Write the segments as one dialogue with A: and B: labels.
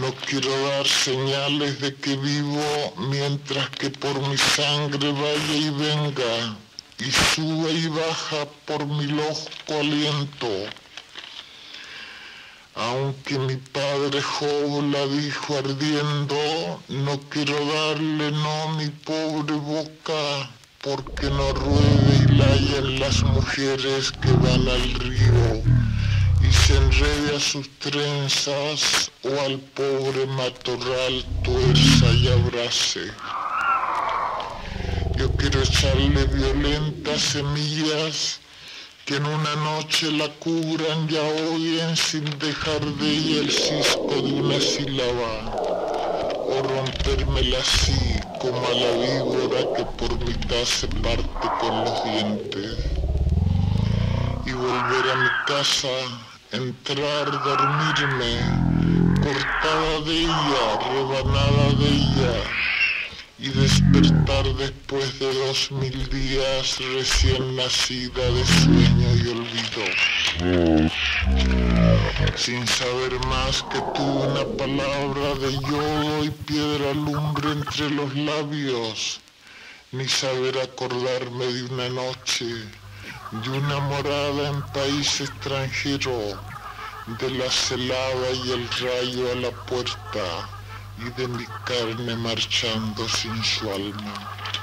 A: No quiero dar señales de que vivo mientras que por mi sangre vaya y venga y sube y baja por mi loco aliento. Aunque mi padre Job la dijo ardiendo, no quiero darle no mi pobre boca, porque no ruede y layen las mujeres que van al río se enrede a sus trenzas o al pobre matorral tuerza y abrace. Yo quiero echarle violentas semillas que en una noche la cubran y oyen sin dejar de ella el cisco de una sílaba o rompérmela así como a la víbora que por mitad se parte con los dientes y volver a mi casa, entrar, dormirme, cortada de ella, rebanada de ella y despertar después de dos mil días recién nacida de sueño y olvido. Sin saber más que tuve una palabra de yodo y piedra lumbre entre los labios, ni saber acordarme de una noche, de una morada en país extranjero, de la celada y el rayo a la puerta y de mi carne marchando sin su alma.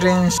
B: trenza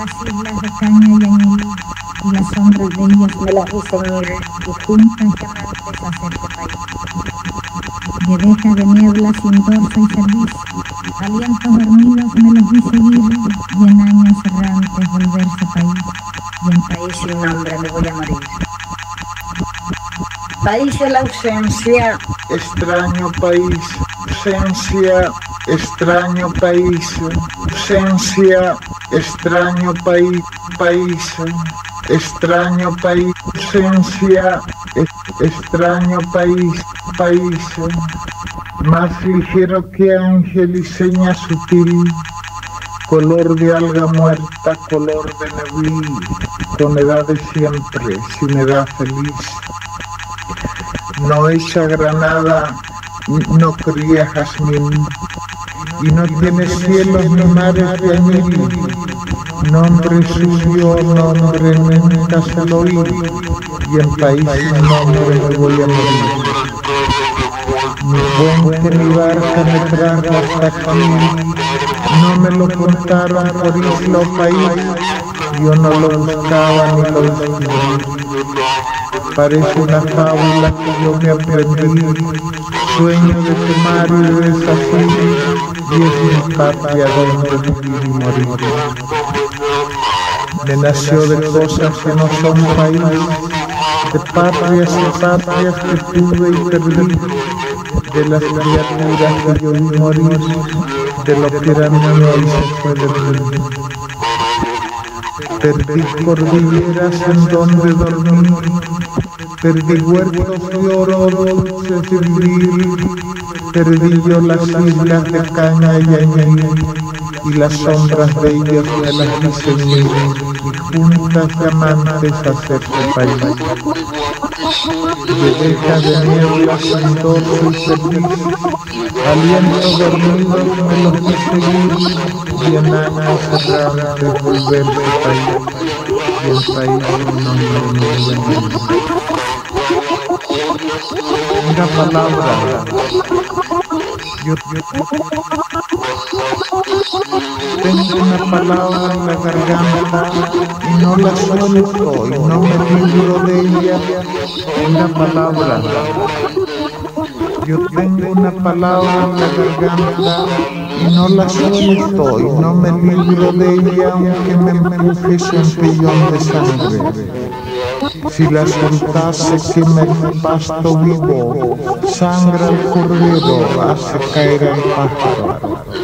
B: las islas de caña y y las sombras de y juntas país. Guedeja de niebla sin y cerviz, alientos dormidos me los vi seguir, y en años errantes volverse país, y en país sin nombre me voy a morir.
C: País de la ausencia,
A: extraño país, ausencia, extraño país, ausencia, extraño país, país, extraño país, ausencia, extraño país, país, más ligero que ángel y seña sutil, color de alga muerta, color de neblí, con edad de siempre, sin edad feliz. No echa granada, no cría jazmín, y no tiene cielos ni mares de añil. Nombre suyo, nombre nunca se lo oí, y en país sin nombre me voy a morir. Mi puente, mi barca me trajo hasta aquí, no me lo contaron por isla o país, yo no lo buscaba ni lo descubrí. Parece una fábula que yo me aprendí, sueño de tomar y de mi patria donde morir. Me nació de cosas que no son país, de patrias y patrias que tuve y perdí, de las criaturas que yo vi morir, de lo que era mío y se fue de mí. Perdí cordilleras en donde dormir, perdí huertos de oro dulces y vivir, perdí yo las islas de caña y añil, y las sombras de ellos me las ceñir, y juntas llamantes hacerse país deja de nieblas en torno y sentir, aliento dormido me lo seguir, y enano errante volverme caído, y el país un hombre nuevo. Una palabra, yo, yo, tengo una palabra en la garganta y no la suelto y no me libro de ella. Una palabra. Yo tengo una palabra en la garganta y no la suelto y no me libro de ella aunque me empuje centellón de sangre. Si la soltase quema el pasto vivo, sangra el cordero, hace caer al pájaro.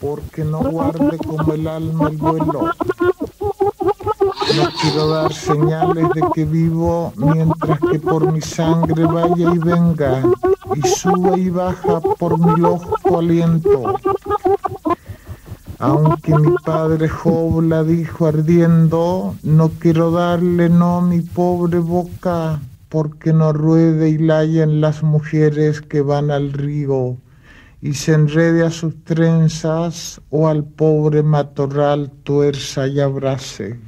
A: Porque no guarde como el alma el vuelo. No quiero dar señales de que vivo mientras que por mi sangre vaya y venga y sube y baja por mi loco aliento. Aunque mi padre Job la dijo ardiendo, no quiero darle no mi pobre boca, porque no ruede y layen las mujeres que van al río y se enrede a sus trenzas o al pobre matorral tuerza y abrace.